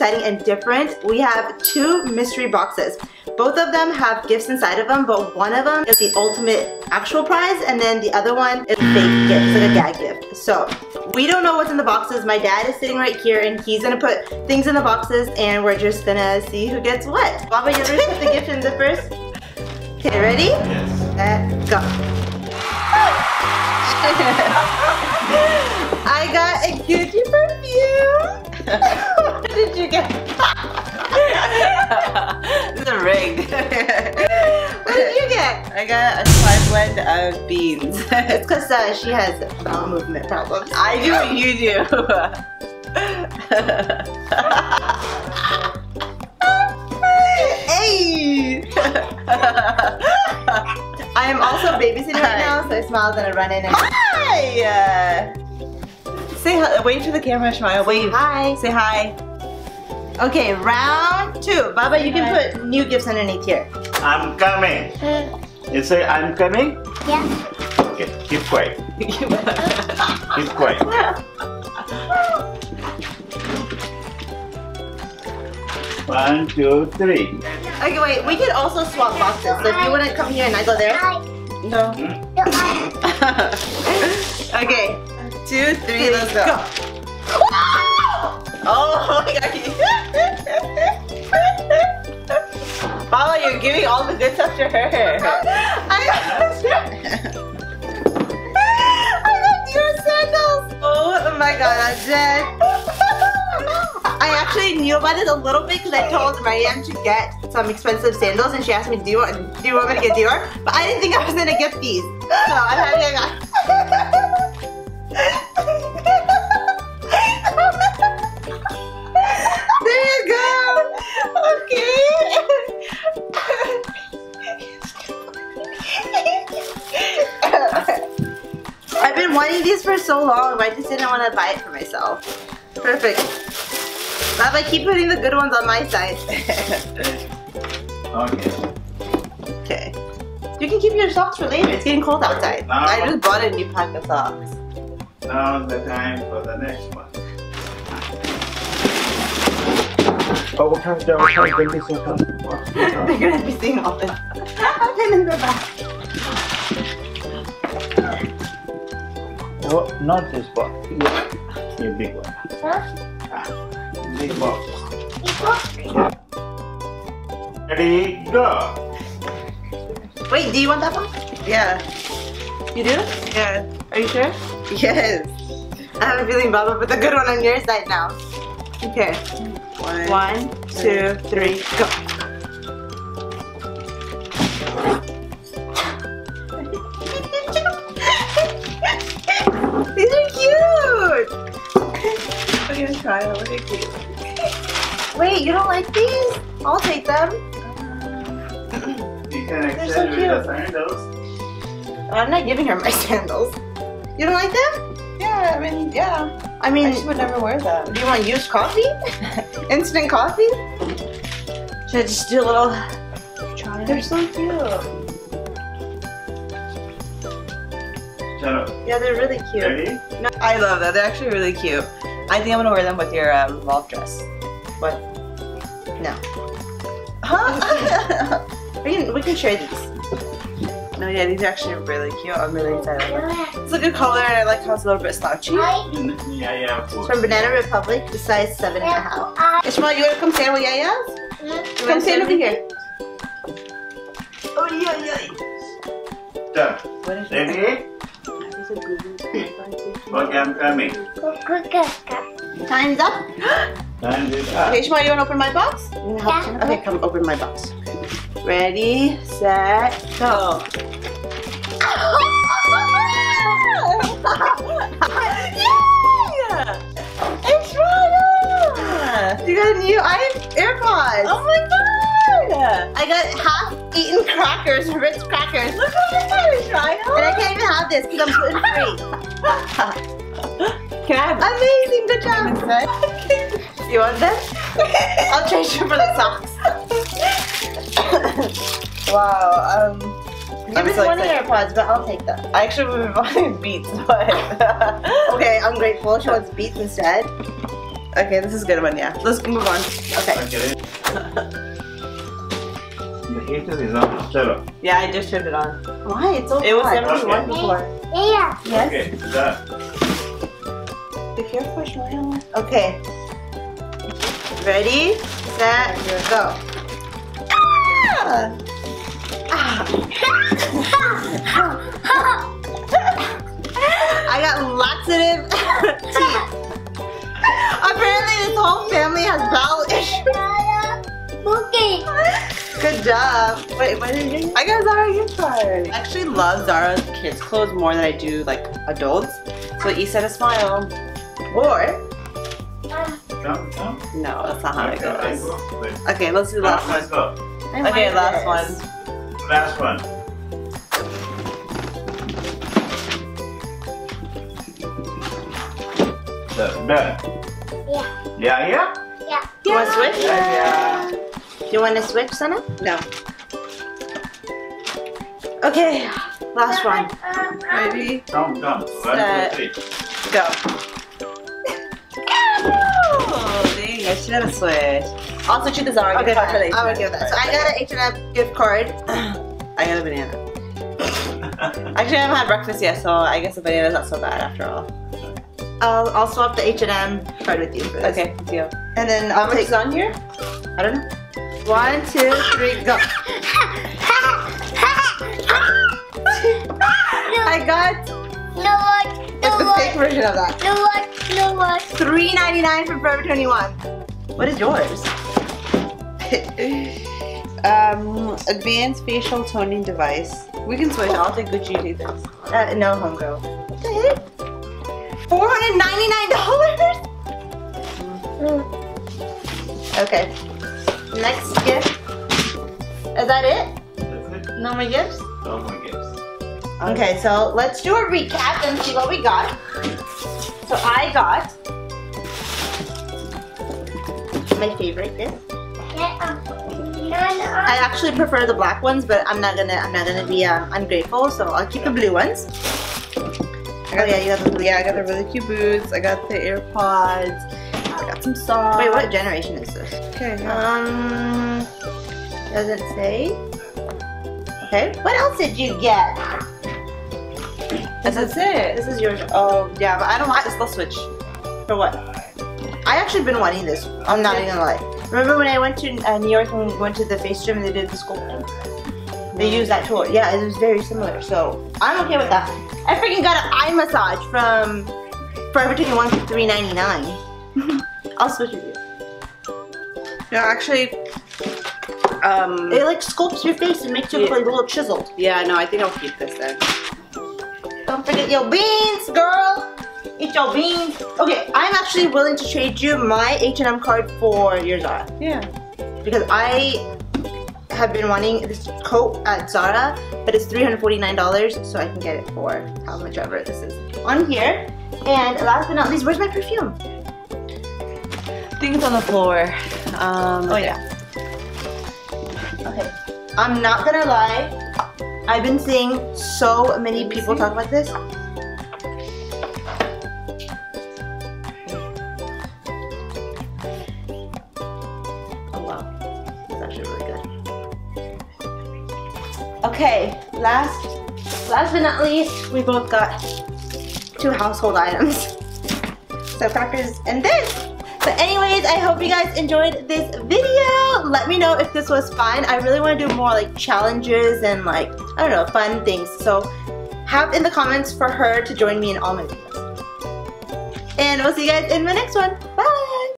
exciting and different. We have two mystery boxes. Both of them have gifts inside of them, but one of them is the ultimate actual prize, and then the other one is a fake gift, like a gag gift. So, we don't know what's in the boxes. My dad is sitting right here, and he's gonna put things in the boxes, and we're just gonna see who gets what. Baba, you ready to put the gift in the first? Okay, ready? Yes. Let's go. I got a Gucci perfume. this is a ring. What did you get? I got a slime blend of beans. It's because uh, she has bowel movement problems. I do what you do. Hey! I am also babysitting right now, so I smile, then I run in and Hi! Say hi. Wave to the camera, Shmaya. Wave. hi. Say hi. Okay, round two. Baba, you can put new gifts underneath here. I'm coming. You say I'm coming? Yeah. Okay, keep quiet. Keep quiet. One, two, three. Okay, wait, we could also swap boxes. So if you want to come here and I go there. no. Hmm? okay. Two, three, let's go. Oh my god. Baba, you're giving all the good stuff to her. I got, got your sandals. Oh my god. I actually knew about it a little bit because I told Marianne to get some expensive sandals and she asked me, do you want, do you want me to get Dior? But I didn't think I was going to get these. So I'm happy I got so long, but I just didn't want to buy it for myself. Perfect. Bob, I keep putting the good ones on my side. Okay. Okay. You can keep your socks for later. It's getting cold outside. No. I just bought a new pack of socks. Now the time for the next one. Oh, what kind of what kind of drink is it? They're gonna be seeing all this. I've been in the back. Oh, not this one. Yeah, big one. Ah, big box. Big box. Ready, go. Wait, do you want that one? yeah. You do? Yeah. Are you sure? Yes. I have a feeling Baba put the good one on your side now. Okay. One. One, two, three, go. We're gonna try it. Look at cute. Wait, you don't like these? I'll take them. You can They're so cute. the sandals. I'm not giving her my sandals. You don't like them? Yeah, I mean, yeah. I I mean, she would never wear them. do you want used coffee? Instant coffee? Should I just do a little try? They're so cute. Yeah, they're really cute. Ready? I love that. They're actually really cute. I think I'm gonna wear them with your uh, revolve dress. What? No. Huh? We can, we can share these. no, yeah, these are actually really cute. I'm really excited. It's a good color, and I like how it's a little bit slouchy. Yeah, yeah, It's from Banana Republic, the size seven and a half. Ishmael, you wanna come stand with Yaya's? You come stand over here. Oh yeah, yeah. Done. What is Ready? Okay, I'm coming. Time's up. And it up. Okay, Ishmael, you wanna open my box? You? Yeah. Okay, come open my box. Ready, set, go. Yeah! Ishmael! You got a new i AirPods. Oh my god! I got half eaten crackers, Ritz crackers. Look what I got, Ishmael! And I can't even have this because I'm gluten free. Can I have Amazing, good job. instead? You want this? I'll trade you for the socks. wow, um, You've I'm been so wanting excited. AirPods, but I'll take that. I actually would have wanted beats, but Okay, I'm grateful. She wants beats instead. Okay, this is a good one, yeah. Let's move on. Okay. I get it. The heater is on. Shut up. Yeah, I just turned it on. Why? It's so It was hot. 71 Okay. before. Yeah. Yes. Okay, done. Be careful, Shmuel. Okay. Ready, set, go. Ah! I got laxative teeth. Apparently, this whole family has bowel issues. Bookie. Good job. Wait, what did you? I got Zara gift card. I actually love Zara's kids clothes more than I do like adults. So each said a smile. Or Come, come. No, that's not how it Okay, I goes. go. Wait. Okay, let's do the last Let's one. Okay, last this. one. Last one. So, done. Yeah. Yeah, yeah? Yeah. You want to switch? Yeah. You want to switch, Sana? No. Okay, last one. Ready? Come, come. One, Set. Go. Oh, dang, I should have switched. I'll switch you the Zara Okay, gift card for fine. later. I'm gonna give that. So I got an H&M gift card. I got a banana. Actually, I haven't had breakfast yet, so I guess a banana's not so bad after all. I'll, I'll swap the H&M card with you for this. Okay, deal. And then How I'll much take, is on here? I don't know. One, two, three, go. I got No what? it's No the fake version of that. No what? No what? Three ninety nine from Forever 21. What is yours? um, advanced facial toning device. We can switch. I'll take Gucci. You take this. Uh, no, homegirl. What the heck? $499? Okay. Next gift. Is that it? That's it. No more gifts? No more gifts. Okay, so let's do a recap and see what we got. So I got my favorite gift. I actually prefer the black ones, but I'm not gonna I'm not gonna be um, ungrateful, so I'll keep the blue ones. I got yeah, you got the blue. Yeah, I got the really cute boots. I got the AirPods. Got some socks. Wait, what generation is this? Okay. Um, does it say. Okay, what else did you get? That's, that's it. This is yours. Oh, yeah, but I don't want this. Let's switch. For what? I actually been wanting this. I'm not even gonna lie. Remember when I went to uh, New York and we went to the face gym and they did the sculpting? They used that tool. Yeah, it was very similar. So I'm okay with that. I freaking got an eye massage from Forever 21 for $3.99. I'll switch with you. No, actually, um, It like sculpts your face and makes you look Yeah. like a little chiseled. yeah, no, I think I'll keep this then. Don't forget your beans, girl. Eat your beans. Okay, I'm actually willing to trade you my H&M card for your Zara. Yeah. because I have been wanting this coat at Zara, but it's $349, so I can get it for how much ever this is on here. And last but not least, where's my perfume? Things on the floor. Um, Oh yeah. Okay. I'm not gonna lie. I've been seeing so many people talk about this. Oh wow. It's actually really good. Okay, last last but not least, we both got two household items. So crackers and this. But anyways, I hope you guys enjoyed this video. Let me know if this was fun. I really want to do more like challenges and like, I don't know, fun things. So have in the comments for her to join me in all my videos. And we'll see you guys in my next one. Bye!